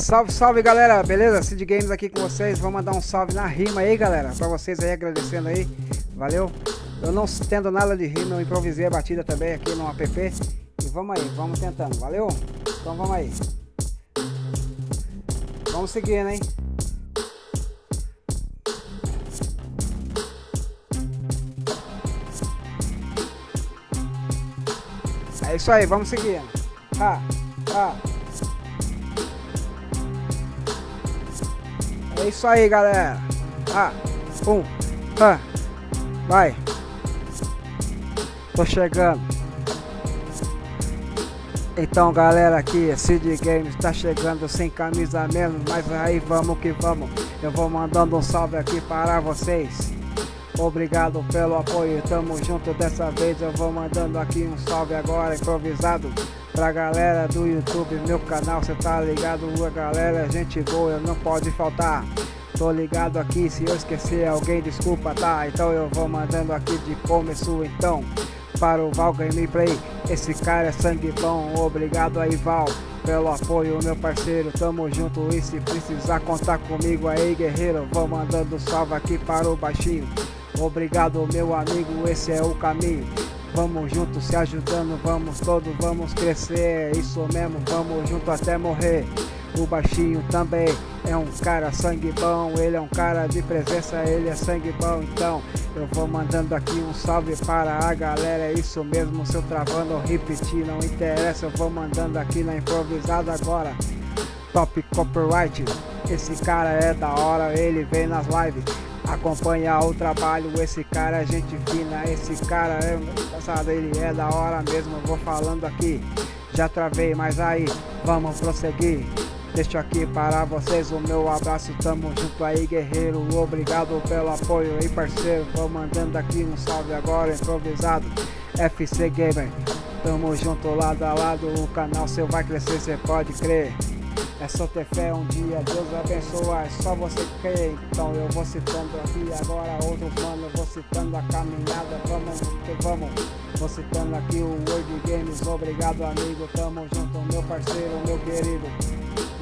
Salve, salve galera, beleza? Cid Games aqui com vocês. Vou mandar um salve na rima aí, galera, pra vocês aí, agradecendo aí. Valeu? Eu não tendo nada de rima, eu improvisei a batida também aqui no app. E vamos aí, vamos tentando, valeu? Então vamos aí. Vamos seguindo, hein? É isso aí, vamos seguindo. Ha, ha. É isso aí, galera. Ah, um, ah, vai. Tô chegando. Então, galera, aqui, Cid Games tá chegando sem camisa mesmo, mas aí vamos que vamos. Eu vou mandando um salve aqui para vocês. Obrigado pelo apoio, tamo junto dessa vez. Eu vou mandando aqui um salve agora improvisado pra galera do YouTube, meu canal, cê tá ligado? A galera, gente boa, não pode faltar. Tô ligado aqui, se eu esquecer alguém, desculpa, tá? Então eu vou mandando aqui de começo então para o Val Gameplay. Esse cara é sangue bom, obrigado aí Val pelo apoio, meu parceiro. Tamo junto e se precisar contar comigo aí, guerreiro, vou mandando salve aqui para o baixinho. Obrigado, meu amigo, esse é o caminho. Vamos juntos se ajudando, vamos todos, vamos crescer. É isso mesmo, vamos junto até morrer. O baixinho também é um cara sangue bom, ele é um cara de presença, ele é sangue bom. Então eu vou mandando aqui um salve para a galera. É isso mesmo, se eu travando ou repetir, não interessa. Eu vou mandando aqui na improvisada agora. Top Copyright, esse cara é da hora, ele vem nas lives acompanhar o trabalho. Esse cara é gente fina, esse cara é engraçado, ele é da hora mesmo. Vou falando aqui, já travei, mas aí vamos prosseguir. Deixo aqui para vocês o meu abraço, tamo junto aí, guerreiro. Obrigado pelo apoio aí, parceiro. Vou mandando aqui um salve agora, improvisado. FC Gamer, tamo junto lado a lado. O canal seu vai crescer, cê pode crer. É só ter fé um dia, Deus abençoa, é só você crer. Então eu vou citando aqui agora outros mano, vou citando a caminhada, vamos que vamos. Vou citando aqui o World Games, obrigado amigo, tamo junto, meu parceiro, meu querido.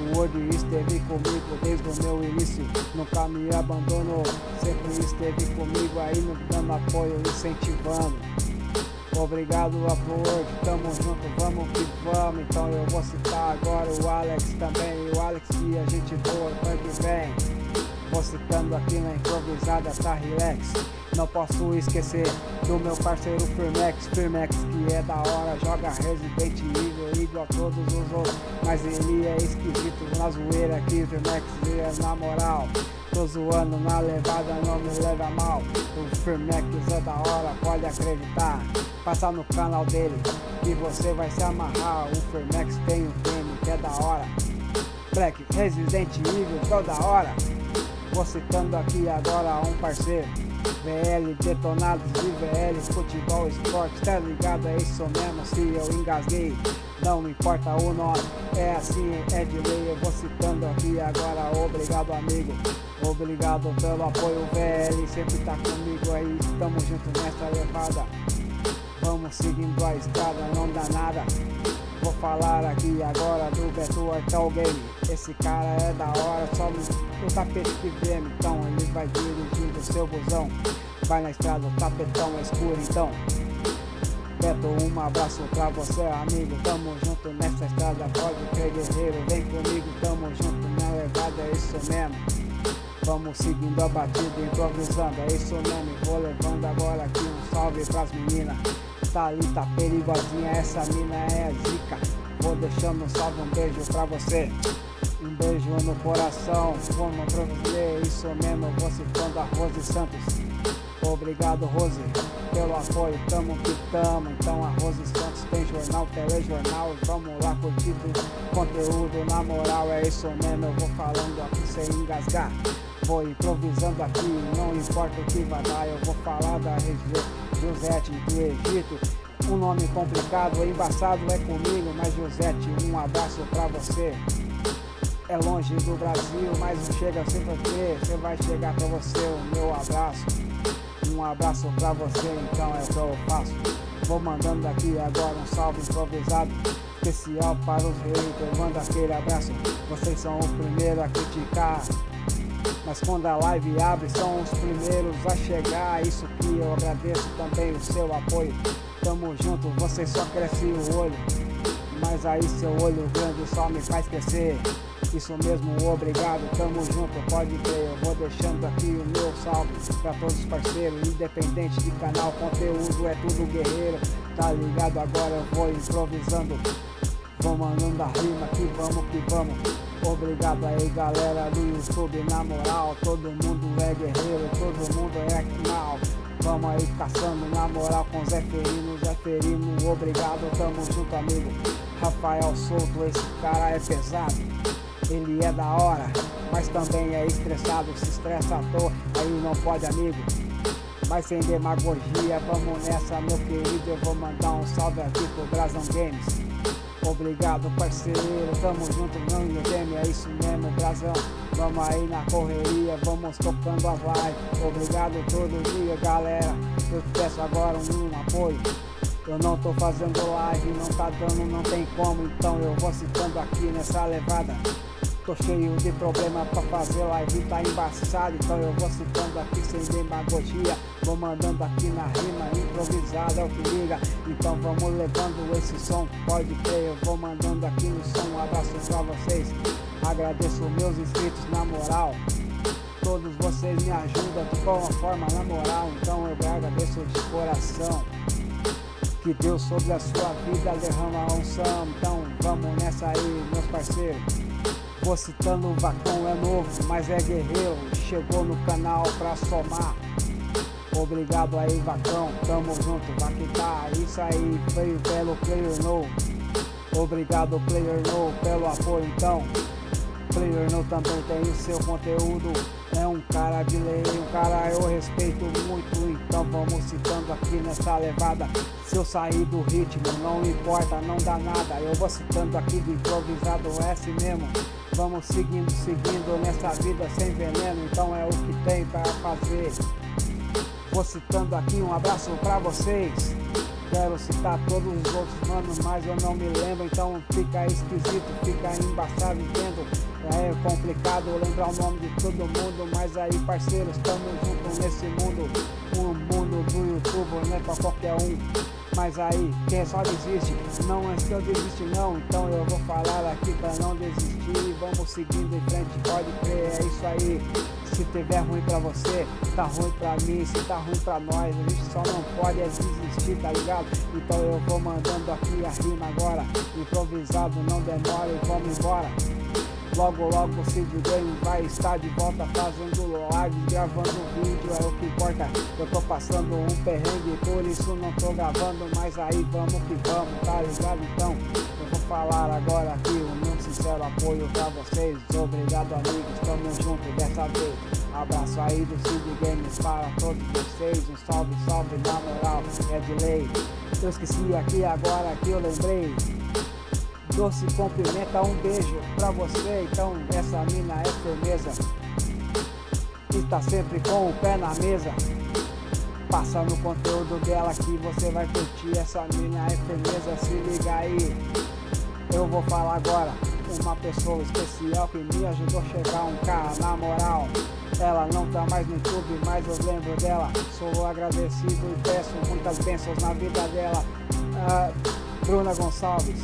O World esteve comigo desde o meu início, nunca me abandonou, sempre esteve comigo aí, me dando apoio, incentivando. Obrigado apoio, tamo junto, vamos que vamos. Então eu vou citar agora o Alex também. O Alex que a gente boa, que vem. Vou citando aqui na improvisada, tá relax. Não posso esquecer do meu parceiro Firmex, Firmex que é da hora, joga Resident Evil igual a todos os outros. Mas ele é esquisito na zoeira aqui, Firmex é na moral. Tô zoando na levada, não me leva mal. O Firmex é da hora, pode acreditar. Passa no canal dele que você vai se amarrar. O Firmex tem um game que é da hora. Black Resident Evil toda hora. Vou citando aqui agora um parceiro. VL detonados de VL, futebol, esporte, tá ligado? É isso mesmo, se eu engasguei, não me importa o nome, é assim, é de lei. Eu vou citando aqui agora, obrigado amigo, obrigado pelo apoio, VL sempre tá comigo aí, estamos juntos nessa levada. Vamos seguindo a estrada, não dá nada. Vou falar aqui agora do Beto Artal Game. Esse cara é da hora, só no, no tapete que vem. Então ele vai dirigindo seu busão. Vai na estrada, o tapetão é escuro então. Beto, um abraço pra você, amigo. Tamo junto nessa estrada, pode crer, guerreiro. Vem comigo, tamo junto na levada, é isso mesmo. Vamos seguindo a batida, improvisando, é isso mesmo. Vou levando agora aqui um salve pras meninas. Tá ali, tá perigosinha, essa mina é zica. Vou deixando um salve, um beijo pra você. Um beijo no coração, pra você, isso mesmo. Vou citando a Rose Santos. Obrigado, Rose, pelo apoio, tamo que tamo. Então, a Rose Santos tem jornal, telejornal. Vamos lá curtir conteúdo, na moral, é isso mesmo. Eu vou falando aqui sem engasgar. Vou improvisando aqui, não importa o que vai dar. Eu vou falar da região Josete do Egito. Um nome complicado, embaçado é comigo, mas Josete, um abraço pra você. É longe do Brasil, mas não chega sem você. Você vai chegar pra você o meu abraço. Um abraço pra você, então é o que eu faço. Vou mandando aqui agora um salve improvisado. Especial para os haters, manda aquele abraço. Vocês são os primeiros a criticar. Mas quando a live abre, são os primeiros a chegar. Isso que eu agradeço também o seu apoio. Tamo junto, você só cresce o olho. Mas aí seu olho grande só me faz crescer. Isso mesmo, obrigado, tamo junto, pode crer. Eu vou deixando aqui o meu salve pra todos os parceiros, independente de canal, conteúdo é tudo guerreiro. Tá ligado? Agora eu vou improvisando. Vou mandando a rima aqui, vamos que vamos. Obrigado aí galera do YouTube, na moral, todo mundo é guerreiro, todo mundo é animal. Vamos aí caçando na moral com Zé Ferino, Zé Ferino, obrigado, tamo junto amigo. Rafael Souto, esse cara é pesado, ele é da hora, mas também é estressado, se estressa à toa, aí não pode amigo. Mas sem demagogia, vamos nessa meu querido, eu vou mandar um salve aqui pro Brasão Games. Obrigado parceiro, tamo junto, não me é isso mesmo, Brasão. Vamos aí na correria, vamos tocando as lives. Obrigado todo dia, galera. Eu te peço agora um, um apoio. Eu não tô fazendo live, não tá dando, não tem como, então eu vou citando aqui nessa levada. Tô cheio de problema pra fazer live, tá embaçado, então eu vou citando aqui sem demagogia. Vou mandando aqui na rima improvisada, é o que liga. Então vamos levando esse som, pode crer, eu vou mandando aqui no som. Um abraço pra vocês, agradeço meus inscritos na moral. Todos vocês me ajudam de alguma forma na moral, então eu agradeço de coração. Que Deus sobre a sua vida derrama a unção. Então vamos nessa aí, meus parceiros. Vou citando o Vacão é novo, mas é guerreiro. Chegou no canal pra somar. Obrigado aí, Vacão. Tamo junto, vai quitar. Isso aí, veio pelo Player No. Obrigado, Player No, pelo apoio. Então, Player No também tem o seu conteúdo. É um cara de lei, um cara eu respeito muito. Então, vamos citando aqui nessa levada. Se eu sair do ritmo, não importa, não dá nada. Eu vou citando aqui de improvisado, é assim mesmo. Vamos seguindo, seguindo nessa vida sem veneno, então é o que tem para fazer. Vou citando aqui um abraço para vocês. Quero citar todos os outros manos, mas eu não me lembro, então fica esquisito, fica embaçado, entendo. É complicado lembrar o nome de todo mundo, mas aí parceiros, estamos juntos nesse mundo. Um mundo do YouTube, não é pra qualquer um. Mas aí, quem só desiste, não é que eu não Então eu vou falar aqui pra não desistir Vamos seguindo em frente, pode crer, é isso aí Se tiver ruim pra você, tá ruim pra mim Se tá ruim pra nós, a gente só não pode é desistir, tá ligado? Então eu vou mandando aqui a rima agora Improvisado, não demora e vamos embora Logo, logo o Cid vai estar de volta fazendo live, gravando vídeo, é o que importa. Eu tô passando um perrengue, por isso não tô gravando, mas aí vamos que vamos, tá ligado? Então, eu vou falar agora aqui apoio pra vocês. Obrigado, amigos, tamo junto dessa vez. Abraço aí do Cid Games para todos vocês. Um salve, salve na moral, é de lei. Eu esqueci aqui agora que eu lembrei doce cumprimenta, um beijo pra você. Então, essa mina é firmeza. Está sempre com o pé na mesa. Passa no conteúdo dela que você vai curtir. Essa mina é firmeza, se liga aí. Eu vou falar agora. Uma pessoa especial que me ajudou a chegar um cara na moral. Ela não tá mais no YouTube, mas eu lembro dela. Sou agradecido e peço muitas bênçãos na vida dela. Uh, Bruna Gonçalves.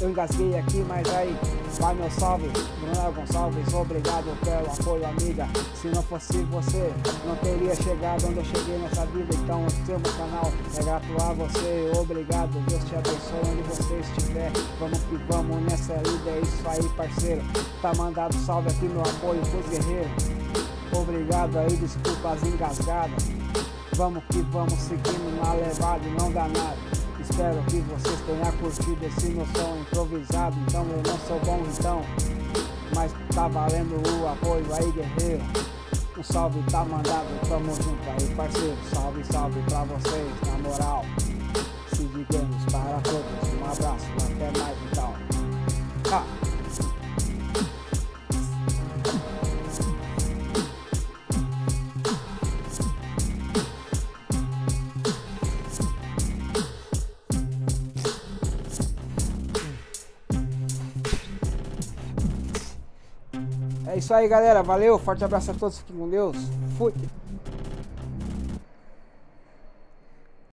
Eu engasguei aqui, mas aí vai meu salve. Bruna Gonçalves, obrigado pelo apoio, amiga. Se não fosse você, não teria chegado onde eu cheguei nessa vida. Então, o seu canal é grato a você. Obrigado, Deus te abençoe onde você estiver. Vamos que vamos nessa vida, é isso aí, parceiro. Tá mandado salve aqui, meu apoio pros guerreiros. Obrigado aí, desculpas engasgadas. Vamos que vamos seguindo na levada e não dá nada. Espero que vocês tenham curtido esse meu som improvisado. Então eu não sou bom então, mas tá valendo o apoio aí, guerreiro. Um salve tá mandado, tamo junto aí, parceiro. Salve, salve pra vocês, na moral e de games para todos. Um abraço, até mais então. Ha. É isso aí, galera. Valeu, forte abraço a todos. Fiquem com Deus. Fui.